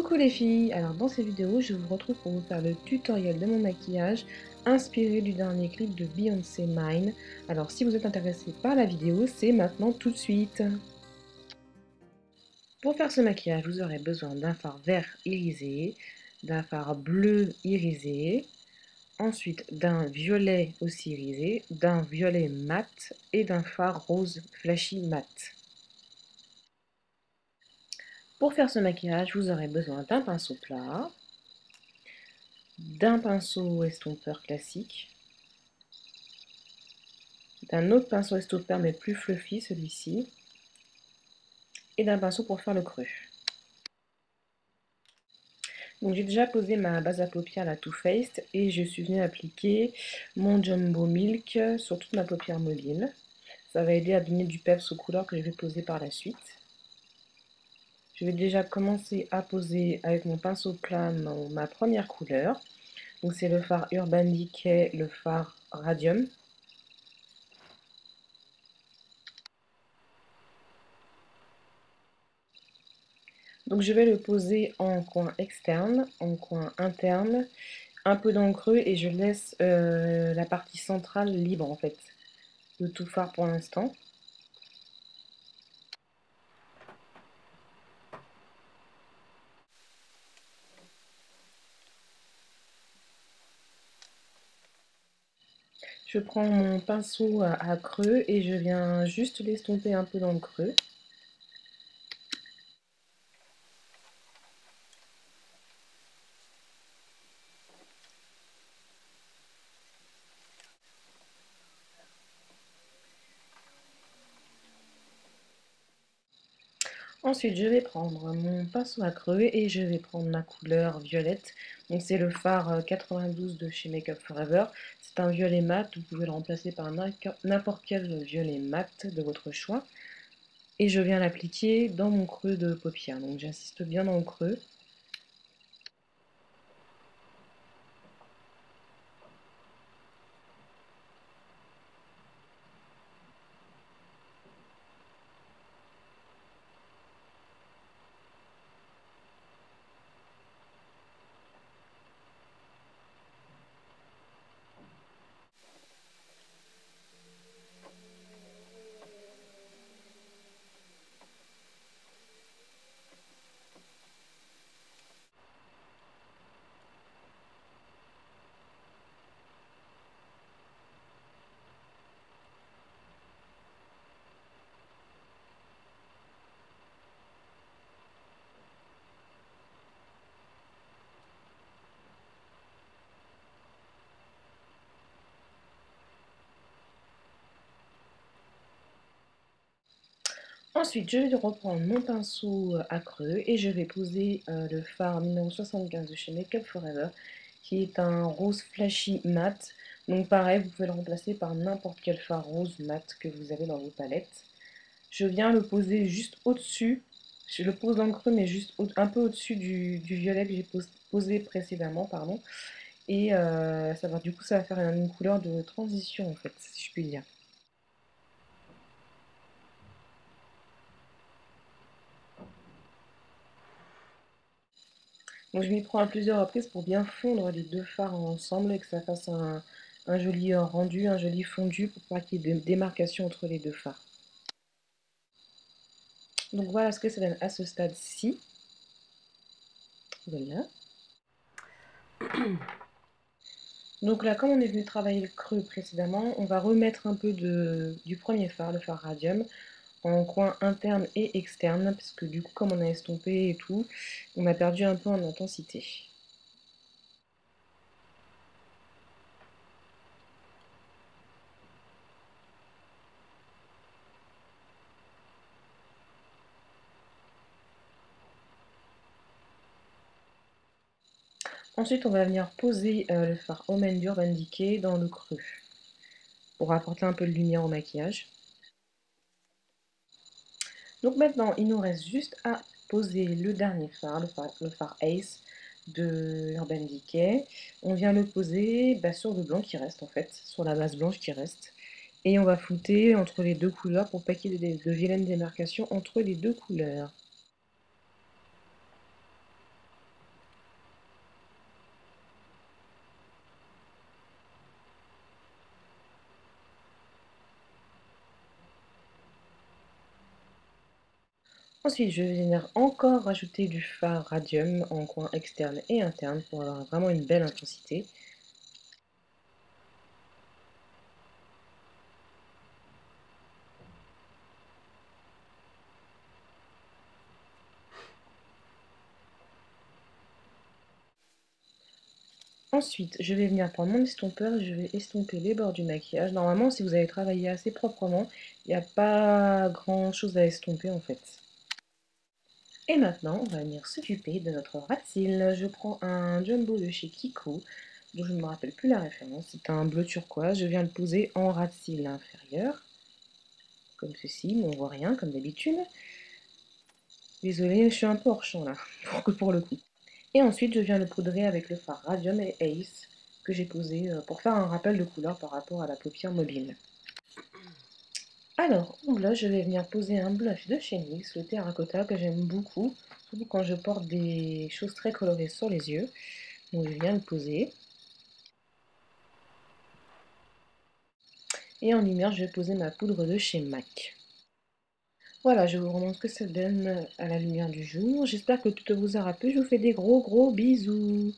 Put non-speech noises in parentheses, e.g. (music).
Coucou les filles, alors dans cette vidéo je vous retrouve pour vous faire le tutoriel de mon maquillage inspiré du dernier clip de Beyoncé Mine. Alors si vous êtes intéressé par la vidéo, c'est maintenant tout de suite. Pour faire ce maquillage, vous aurez besoin d'un fard vert irisé, d'un fard bleu irisé, ensuite d'un violet aussi irisé, d'un violet mat et d'un fard rose flashy mat. Pour faire ce maquillage, vous aurez besoin d'un pinceau plat, d'un pinceau estompeur classique, d'un autre pinceau estompeur mais plus fluffy celui-ci, et d'un pinceau pour faire le creux. Donc j'ai déjà posé ma base à paupières, la Too Faced, et je suis venue appliquer mon Jumbo Milk sur toute ma paupière mobile. Ça va aider à donner du peps aux couleurs que je vais poser par la suite. Je vais déjà commencer à poser avec mon pinceau plat ma première couleur. Donc c'est le phare Urban Decay, le phare Radium. Donc je vais le poser en coin externe, en coin interne, un peu dans le creux et je laisse euh, la partie centrale libre en fait de tout phare pour l'instant. Je prends mon pinceau à, creux et je viens juste l'estomper un peu dans le creux. Ensuite, je vais prendre mon pinceau à creux et je vais prendre ma couleur violette. Donc c'est le phare 92 euh, de chez Makeup Forever. C'est un violet mat, vous pouvez le remplacer par n'importe quel violet mat de votre choix. Et je viens l'appliquer dans mon creux de paupière. Donc j'insiste bien dans le creux. Ensuite, je vais reprendre mon pinceau euh, à creux et je vais poser euh, le fard numéro 75 de chez Makeup Forever qui est un rose flashy mat. Donc pareil, vous pouvez le remplacer par n'importe quel fard rose mat que vous avez dans vos palettes. Je viens le poser juste au-dessus. Je le pose dans le creux mais juste un peu au-dessus du, violet que j'ai posé précédemment. pardon. Et euh, ça va, du coup, ça va faire une couleur de transition en fait, si je puis dire. Donc je m'y prends à plusieurs reprises pour bien fondre les deux fards ensemble et que ça fasse un, joli rendu, un joli fondu pour pas qu'il y ait de démarcation entre les deux fards. Donc voilà ce que ça donne à ce stade-ci. Voilà. (clears throat) Donc là, comme on est venu travailler le creux précédemment, on va remettre un peu du premier phare, le phare radium, en coin interne et externe, parce que du coup, comme on a estompé et tout, on a perdu un peu en intensité. Ensuite, on va venir poser euh, le phare Omen d'Urban Decay dans le creux pour apporter un peu de lumière au maquillage. Donc maintenant, il nous reste juste à poser le dernier phare, le phare, Ace de Urban Decay. On vient le poser bah, sur le blanc qui reste en fait, sur la base blanche qui reste. Et on va flouter entre les deux couleurs pour pas qu'il y ait de, de vilaines démarcations entre les deux couleurs. Ensuite, je vais venir encore rajouter du fard radium en coin externe et interne pour avoir vraiment une belle intensité. Ensuite, je vais venir prendre mon estompeur et je vais estomper les bords du maquillage. Normalement, si vous avez travaillé assez proprement, il n'y a pas grand chose à estomper en fait. Et maintenant, on va venir s'occuper de notre rat cils. Je prends un jumbo de chez Kiko, dont je ne me rappelle plus la référence. C'est un bleu turquoise. Je viens le poser en rat cils inférieur, comme ceci, mais on voit rien comme d'habitude. Désolée, je suis un peu hors champ là, (laughs) pour, pour le coup. Et ensuite, je viens le poudrer avec le fard Radium et Ace que j'ai posé euh, pour faire un rappel de couleur par rapport à la paupière mobile. Alors, en blush, je vais venir poser un blush de chez NYX, le Terracotta, que j'aime beaucoup, surtout quand je porte des choses très colorées sur les yeux. Donc je viens le poser. Et en lumière, je vais poser ma poudre de chez MAC. Voilà, je vous remontre ce que ça donne à la lumière du jour. J'espère que tout vous aura plu. Je vous fais des gros gros bisous.